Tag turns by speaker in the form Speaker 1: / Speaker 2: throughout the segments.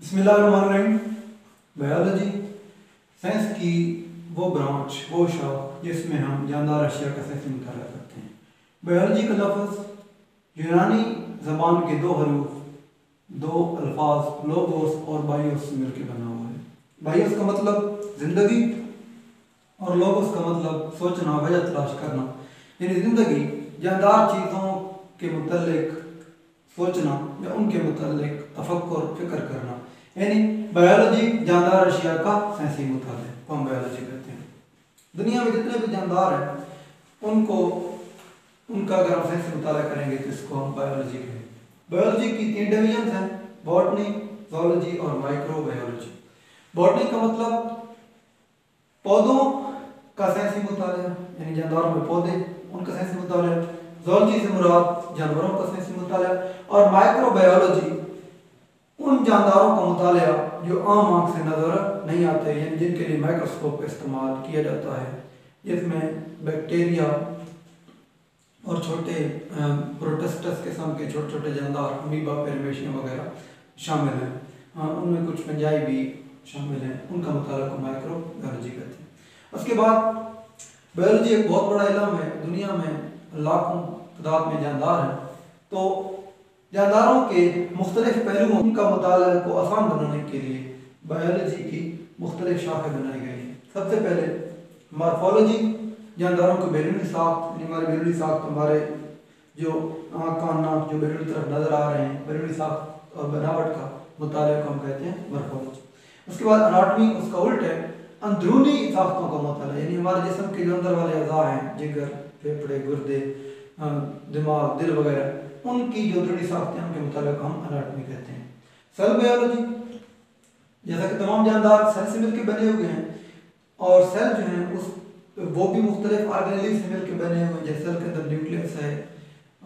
Speaker 1: بسم اللہ الرحمن الرحیم بایولوجی سائنس کی وہ برانچ وہ شعب جس میں ہم جاندار اشیاء کا سائنسی مطالعہ کرتے ہیں بایولوجی کا لفظ یونانی زبان کے دو حروف دو الفاظ لوگوس اور بائیوس سے مل کے بنا ہوا ہے بائیوس کا مطلب زندگی اور لوگوس کا مطلب سوچنا وجہ تلاش کرنا یعنی زندگی جاندار چیزوں کے متعلق سوچنا یا ان کے متعلق تفکر فکر کرنا یعنی بایولوجی جاندار اشیاء کا سائنسی مطالعہ کو ہم بایولوجی کہتے ہیں۔ دنیا میں جتنے بھی جاندار ہیں، ان کو، ان کا اگر ہم سائنسی مطالعہ کریں گے تو اس کو ہم بایولوجی کہیں گے۔ بایولوجی کی تین ڈویژنز ہیں باٹنی زولوجی اور مائکرو بایولوجی باٹنی کا مطلب پودوں کا سائنسی مطالعہ یعنی جانداروں میں پودے، ان کا سائنسی مطالعہ۔ زولوجی سے مراد جانوروں کا سائنسی مطالعہ۔ اور مائکرو بایولوجی ان جانداروں کا مطالعہ جو عام آنکھ سے نظر نہیں آتے یعنی جن کے لیے مائکروسکوپ کا استعمال کیا جاتا ہے، جس میں بیکٹیریا اور چھوٹے پروٹسٹس قسم کے چھوٹے چھوٹے جاندار امیبا پیرمیشیا وغیرہ شامل ہیں۔ ان میں کچھ پنجائی بھی شامل ہیں۔ ان کا مطالعہ کو مائکرو بایولوجی کہتے ہیں۔ اس کے بعد بایولوجی ایک بہت بڑا علم ہے۔ دنیا میں لاکھوں تعداد میں جاندار ہیں۔ تو جانداروں کے مختلف پہلوؤں کا مطالعہ کو آسان بنانے کے لیے بایولوجی کی مختلف شاخیں بنائی گئی ہیں۔ سب سے پہلے مارفولوجی جانداروں کو بیرونی ساخت یعنی ہمارے بیرونی ساخت، ہمارے جو آنکھ کان ناک جو بیرونی طرف نظر آ رہے ہیں، بیرونی ساخت اور بناوٹ کا مطالعہ کو ہم کہتے ہیں مارفولوجی اس کے بعد اناٹمی اس کا الٹ ہے، اندرونی ساختوں کا مطالعہ یعنی ہمارے جسم کے جو اندر والے اعضاء ہیں، جگر پھیپڑے گردے دماغ، دل وغیرہ ان کی جو اندرونی ساختیں ان کے مطالعہ کو ہم اناٹمی کہتے ہیں۔ سیل بایولوجی جیسا کہ تمام جاندار سیل سے مل کے بنے ہوئے ہیں، اور سیل جو ہیں، اس وہ بھی مختلف آرگنیلی سے مل کے بنے ہوئے ہیں، جیسے سیل کے اندر نیوکلیس ہے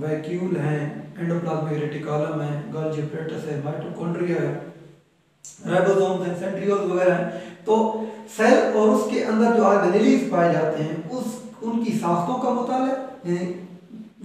Speaker 1: ویکیول ہیں اینڈوپلازمک ریٹیکالم ہے گلجی پریٹس ہے مائٹوکونڈریا ہے رائبوزومز ہیں سینٹریولز وغیرہ ہیں۔ تو سیل اور اس کے اندر جو آرگنیلیز پائے جاتے ہیں، اس ان کی ساختوں کا مطالعہ یعنی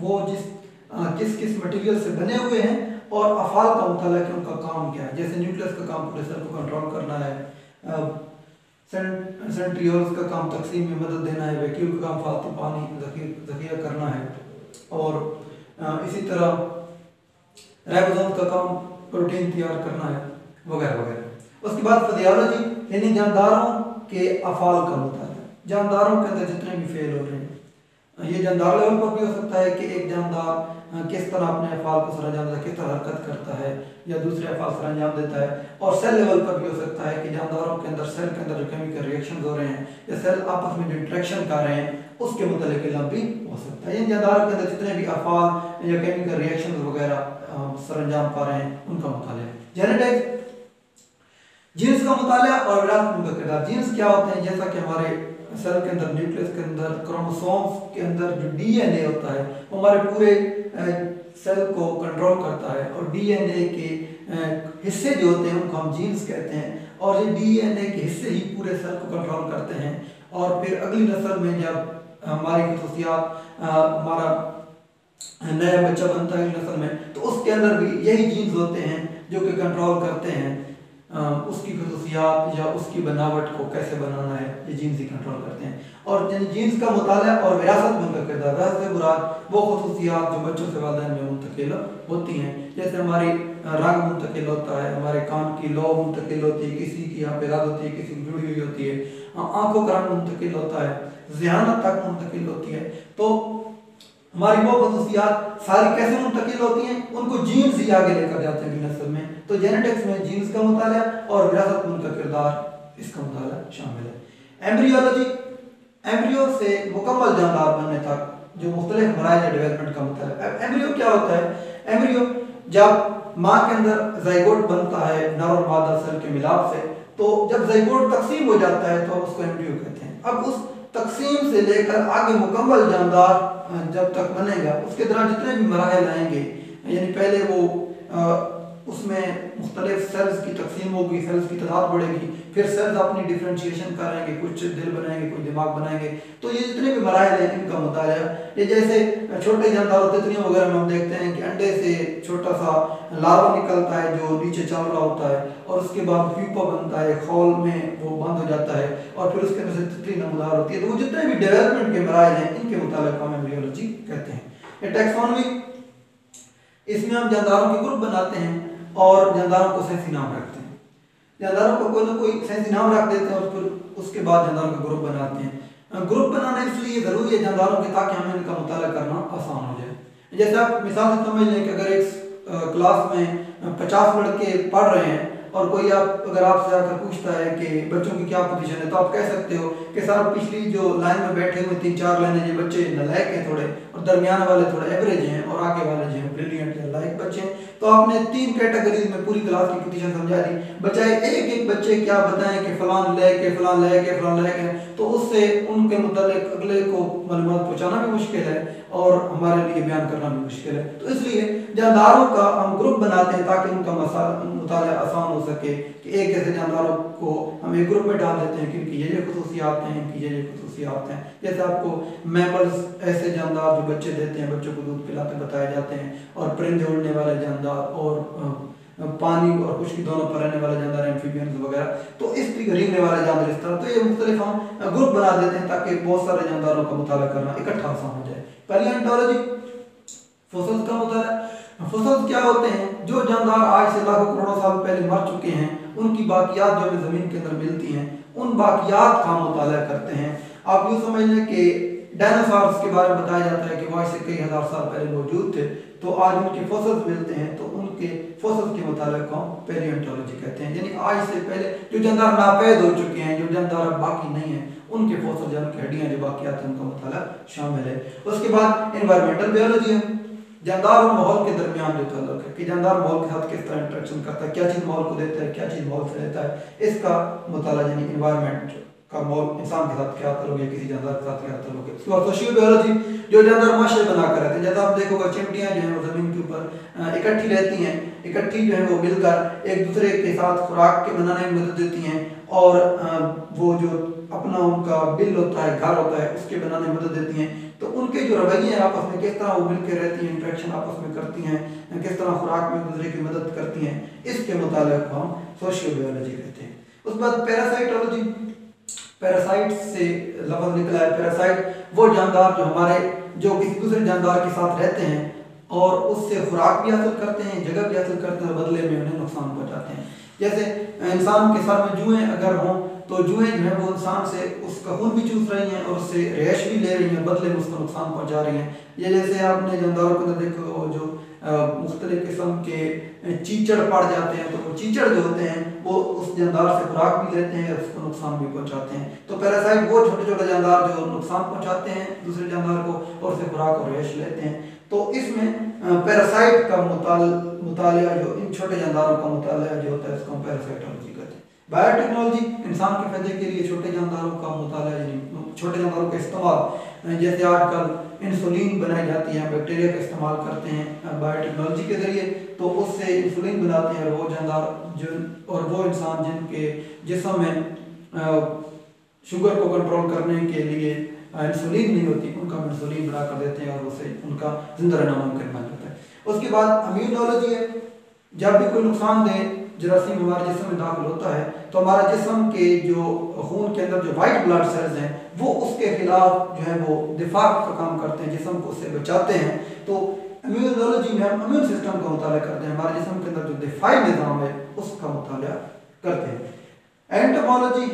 Speaker 1: وہ جس ہاں، کس کس مٹیریل سے بنے ہوئے ہیں اور افعال کا مطالعہ کہ ان کا کام کیا ہے۔ جیسے نیوکلیس کا کام پورے سیل کو کنٹرول کرنا ہے سینٹریولز کا کام تقسیم میں مدد دینا ہے ویکیول کا کام فالتو پانی ذخیرہ کرنا ہے اور اسی طرح ریبوزوم کا کام پروٹین تیار کرنا ہے، وغیرہ وغیرہ۔ اس کے بعد فزیالوجی یعنی جانداروں کے افعال کا مطالعہ۔ جانداروں کے اندر جتنے بھی فیل ہو رہے ہیں ہاں، یہ جاندار لیول پر بھی ہو سکتا ہے کہ ایک جاندار ہاں، کس طرح اپنے افعال کو سر انجام دیتا ہے، کس طرح حرکت کرتا ہے، یا دوسرے افعال سر انجام دیتا ہے۔ اور سیل لیول پر بھی ہو سکتا ہے کہ جانداروں کے اندر سیل کے اندر جو کیمیکل ریئیکشن ہو رہے ہیں، یا سیل آپس میں جو انٹریکشن کر رہے ہیں، اس کے متعلق علم بھی ہو سکتا ہے۔ ان جانداروں کے اندر جتنے بھی افعال یا کیمیکل ریئیکشن وغیرہ ہاں، سر انجام پا رہے ہیں، ان کا مطالعہ جینیٹکس جینس کا مطالعہ اور وراثت کا کردار۔ جینس کیا ہوتے ہیں؟ جیسا کہ ہمارے سیل کے اندر نیوکلیس کے اندر کروموسومز کے اندر جو ڈی این اے ہوتا ہے، وہ ہمارے پورے سیل کو کنٹرول کرتا ہے اور ڈی این اے کے حصے جو ہوتے ہیں، ان کو ہم جینس کہتے ہیں اور یہ ڈی این اے کے حصے ہی پورے سیل کو کنٹرول کرتے ہیں اور پھر اگلی نسل میں جب ہماری خصوصیات ہمارا نیا بچہ بنتا ہے نسل میں، تو اس کے اندر بھی یہی جینز ہوتے ہیں جو کہ کنٹرول کرتے ہیں۔ اس کی خصوصیات یا اس کی بناوٹ کو کیسے بنانا ہے، یہ جینز ہی کنٹرول کرتے ہیں۔ اور یعنی جینز کا مطالعہ اور وراثت میں کا کردار وراثت مراد وہ خصوصیات جو بچوں سے والدین میں منتقل ہوتی ہیں۔ جیسے ہماری رنگ منتقل ہوتا ہے، ہمارے کان کی لو منتقل ہوتی ہے، کسی کی یہاں پہ رد ہوتی ہے، کسی کی جڑی ہوئی ہوتی ہے۔ آنکھوں کا رنگ منتقل ہوتا ہے، ذہانت تک منتقل ہوتی ہے۔ تو ہماری وہ خصوصیات ساری کیسے منتقل ہوتی ہیں، ان کو جینز ہی آگے لے کر جاتے ہیں نسل میں۔ تو جینیٹکس میں جینز کا مطالعہ اور وراثت میں ان کا کردار اس کا مطالعہ شامل ہے۔ ایمبریولوجی ایمبریو سے مکمل جاندار بننے تک جو مختلف مراحل ڈیولپمنٹ کا مطالعہ۔ ایمبریو کیا ہوتا ہے؟ ایمبریو جب ماں کے اندر زائگوٹ بنتا ہے نر اور مادہ سیل کے ملاپ سے، تو جب زائگوٹ تقسیم ہو جاتا ہے تو اس کو ایمبریو کہتے ہیں۔ اب اس تقسیم سے لے کر آگے مکمل جاندار جب تک بنے گا، اس کے دوران جتنے بھی مراحل آئیں گے یعنی پہلے وہ اس میں مختلف سیلز کی تقسیم ہوگی سیلز کی تعداد بڑھے گی، پھر سیلز اپنی ڈیفرینشیشن کریں گے، کچھ دل بنائیں گے، کچھ دماغ بنائیں گے۔ تو یہ جتنے بھی مراحل ہیں، ان کا مطالعہ۔ یہ جیسے چھوٹے جاندار و تتلیوں وغیرہ میں ہم دیکھتے ہیں کہ انڈے سے چھوٹا سا لاروا نکلتا ہے جو نیچے چل رہا ہوتا ہے، اور اس کے بعد پیپا بنتا ہے، خول میں وہ بند ہو جاتا ہے، اور پھر اس کے اندر سے تتلی نمودار ہوتی ہے۔ تو وہ جتنے بھی ڈیولپمنٹ کے مراحل ہیں، ان کے مطالعہ کو ہم ایمبریولوجی کہتے ہیں۔ یہ ٹیکسونومی اس میں ہم جانداروں کے گروپ بناتے ہیں۔ اور جانداروں کو سینسی نام رکھتے ہیں۔ جانداروں کو کوئی نہ کوئی سینسی نام رکھ دیتے ہیں اور پھر اس کے بعد جانداروں کا گروپ بناتے ہیں۔ ہاں، گروپ بنانا اس لیے ضروری ہے جانداروں کے تاکہ ہمیں ان کا مطالعہ کرنا آسان ہو جائے۔ جیسے آپ مثال سے سمجھ لیں کہ اگر ایک کلاس میں پچاس لڑکے پڑھ رہے ہیں اور کوئی آپ، اگر آپ سے آ کر پوچھتا ہے کہ بچوں کی کیا پوزیشن ہے، تو آپ کہہ سکتے ہو کہ سر پچھلی جو لائن میں بیٹھے ہوئے تین چار لائنیں یہ بچے نلائق ہیں تھوڑے اور درمیان والے تھوڑے ایوریج ہیں اور آگے والے جو ہیں بریلینٹ یا لائق تو آپ نے تین کیٹیگریز میں پوری کلاس کی پوزیشن سمجھا دی۔ بچائے ایک ایک بچے کیا بتائیں کہ فلان لے کے، فلان لے کے، فلان لے کے، تو اس سے ان کے متعلق اگلے کو معلومات پہنچانا بھی مشکل ہے اور ہمارے لیے بیان کرنا بھی مشکل ہے۔ تو اس لیے جانداروں کا ہم گروپ بناتے ہیں تاکہ ان کا مطالعہ آسان ہو سکے کہ ایک ایسے جانداروں کو ہم ایک گروپ میں ڈال دیتے ہیں کہ ان کی یہ یہ خصوصیات ہیں، ان کی یہ یہ خصوصیات ہیں۔ جیسے آپ کو میملز ایسے جاندار جو بچے دیتے ہیں، بچوں کو دودھ پلاتے، بتائے جاتے ہیں اور پرندے اڑنے والے جاندار اور پانی اور خشکی دونوں پر رہنے والے جاندار ایمفیبینز وغیرہ، تو اس طریقے رینگنے والے جاندار اس طرح، تو یہ مختلف ہم گروپ بنا دیتے ہیں تاکہ بہت سارے جانداروں کا مطالعہ کرنا اکٹھا آسان ہو جائے۔ پہلی انٹالوجی فصل کا مطالعہ۔ فصل کیا ہوتے ہیں؟ جو جاندار آج سے لاکھوں کروڑوں سال پہلے مر چکے ہیں، ان کی باقیات جو ہمیں زمین کے اندر ملتی ہیں، ان باقیات کا مطالعہ کرتے ہیں۔ آپ یوں سمجھ لیں کہ ڈائنوسارس کے بارے میں بتایا جاتا ہے کہ وہ سے کئی ہزار سال پہلے موجود تھے، تو آج ان کے فوسلز ملتے ہیں، تو ان کے فوسل کے مطالعہ کو پیلیونٹولوجی کہتے ہیں۔ یعنی آج سے پہلے جو جاندار ناپید ہو چکے ہیں، جو جاندار باقی نہیں ہیں، ان کے فوسل جن کی ہڈیاں جو باقیات ہیں ان کا مطالعہ شامل ہے۔ اس کے بعد انوائرمنٹل بیولوجی ہے۔ جاندار اور ماحول کے درمیان جو تعلق ہے کہ جاندار ماحول کے ساتھ کس طرح انٹریکشن کرتا ہے، کیا چیز ماحول کو دیتا ہے، کیا چیز ماحول سے لیتا ہے، اس کا مطالعہ یعنی انوائرمنٹ کا مول انسان کے ساتھ کیا تعلق ہے کسی جاندار کے ساتھ کیا تعلق ہے اس کے بعد سوشیو بیولوجی، جو جاندار معاشرے بنا کر رہتے ہیں، جیسا آپ دیکھو گا، چمٹیاں جو ہیں وہ زمین کے اوپر اکٹھی رہتی ہیں۔ اکٹھی جو ہے وہ مل کر ایک دوسرے کے ساتھ خوراک کے بنانے میں مدد دیتی ہیں اور وہ جو اپنا ان کا بل ہوتا ہے، گھر ہوتا ہے، اس کے بنانے میں مدد دیتی ہیں۔ تو ان کے جو رویے ہیں، آپس میں کس طرح وہ مل کے رہتی ہیں انٹریکشن آپس میں کرتی ہیں، کس طرح خوراک میں دوسرے کی مدد کرتی ہیں، اس کے مطالعہ کو ہم سوشیو بیولوجی کہتے ہیں۔ اس بعد پیراسائٹولوجی پیراسائٹ سے لفظ نکلا ہے۔ پیراسائٹ وہ جاندار جو ہمارے جو کسی دوسرے جاندار کے ساتھ رہتے ہیں اور اس سے خوراک بھی حاصل کرتے ہیں، جگہ بھی حاصل کرتے ہیں بدلے میں انہیں نقصان پہنچاتے ہیں۔ جیسے انسان کے سر میں جوئیں اگر ہوں تو جوئیں جو ہیں وہ انسان سے اس کا خون بھی چوس رہی ہیں اور اس سے ریش بھی لے رہی ہیں، بدلے میں اس کو نقصان پہنچا رہی ہیں۔ یہ جیسے آپ نے جانداروں کے اندر دیکھو جو مختلف قسم کے چیچڑ پڑ جاتے ہیں، تو وہ چیچڑ جو ہوتے ہیں، وہ اس جاندار سے خوراک بھی لیتے ہیں، اس کو نقصان بھی پہنچاتے ہیں۔ تو پیراسائٹ وہ چھوٹے چھوٹے جاندار جو نقصان پہنچاتے ہیں دوسرے جاندار کو اور اسے خوراک اور ریش لیتے ہیں۔ تو اس میں پیراسائٹ کا مطالعہ جو، ان چھوٹے جانداروں کا مطالعہ جو ہوتا ہے، اس کو ہم پیراسائٹولوجی کہتے ہیں۔ بایو ٹیکنالوجی انسان کے فائدے کے لیے چھوٹے جانداروں کا مطالعہ یعنی چھوٹے جانداروں کا استعمال جیسے آج کل انسولین بنائی جاتی ہے بیکٹیریا کا استعمال کرتے ہیں بایو ٹیکنالوجی کے ذریعے، تو اس سے انسولین بناتے ہیں وہ جاندار جن اور وہ انسان جن کے جسم میں شوگر کو کنٹرول کرنے کے لیے انسولین نہیں ہوتی، ان کا انسولین بنا کر دیتے ہیں اور اسے ان کا زندہ رہنا ممکن بن جاتا ہے۔ اس کے بعد امیونولوجی ہے۔ جب بھی کوئی نقصان دہ جراثیم ہمارے جسم میں داخل ہوتا ہے، تو ہمارا جسم کے جو خون کے اندر جو وائٹ بلڈ سیلز ہیں، وہ اس کے خلاف جو ہے وہ دفاع کا کام کرتے ہیں، جسم کو اس سے بچاتے ہیں۔ تو امیونولوجی میں ہم امیون سسٹم کا مطالعہ کرتے ہیں، ہمارے جسم کے اندر جو دفاعی نظام ہے، اس کا مطالعہ کرتے ہیں۔ اینٹمالوجی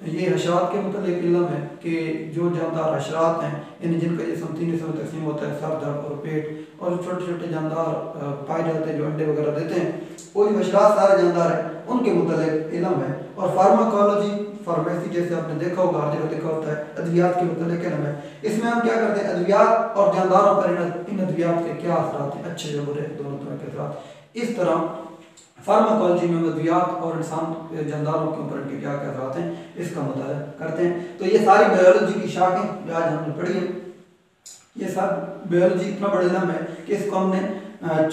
Speaker 1: یہ حشرات کے متعلق علم ہے کہ جو جاندار حشرات ہیں یعنی جن کا جسم تین حصوں میں تقسیم ہوتا ہے، سر درد اور پیٹ، اور چھوٹے چھوٹے جاندار پائے جاتے ہیں، جو انڈے وغیرہ دیتے ہیں وہ حشرات سارے جاندار ہیں، ان کے متعلق علم ہے۔ اور فارماکالوجی فارمیسی جیسے آپ نے دیکھا ہوگا، ہر جگہ دیکھا ہوتا ہے، ادویات کے متعلق علم ہے۔ اس میں ہم کیا کرتے ہیں؟ ادویات اور جانداروں پر ان ادویات کے کیا اثرات ہیں؟ اچھے یا برے، دونوں طرح کے اثرات۔ اس طرح فارماکالوجی میں ادویات اور انسان جانداروں کے اوپر ان کے کیا کیا اثرات ہیں، اس کا مطالعہ کرتے ہیں۔ تو یہ ساری بیولوجی کی شاخیں جو آج ہم نے پڑھی ہیں، یہ سب بیولوجی اتنا بڑا علم ہے کہ اس کو ہم نے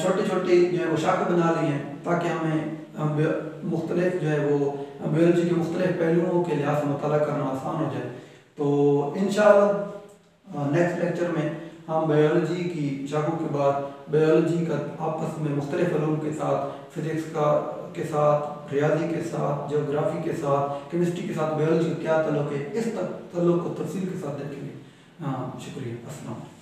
Speaker 1: چھوٹی چھوٹی جو ہے وہ شاخیں بنا لی ہیں تاکہ ہمیں مختلف جو ہے وہ بیولوجی کے مختلف پہلوؤں کے لحاظ سے مطالعہ کرنا آسان ہو جائے۔ تو انشاءاللہ نیکسٹ لیکچر میں ہم بیولوجی کی شاخوں کے بعد بیولوجی کا آپس میں مختلف علوم کے ساتھ، فزکس کا کے ساتھ، ریاضی کے ساتھ جیوگرافی کے ساتھ، کیمسٹری کے ساتھ، بیولوجی کا کیا تعلق ہے؟ اس تعلق کو تفصیل کے ساتھ دیکھیں گے۔ ہاں شکریہ، السلام علیکم۔